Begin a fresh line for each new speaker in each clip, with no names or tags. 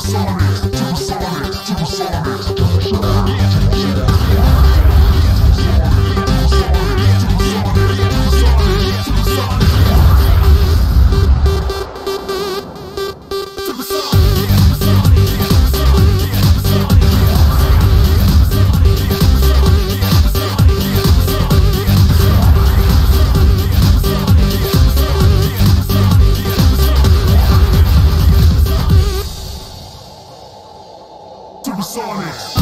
不是的嘛，就不是的嘛，就不是的嘛，就不是的嘛。
Supersonics.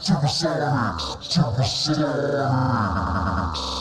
Supersonics. Supersonics. Supersonics.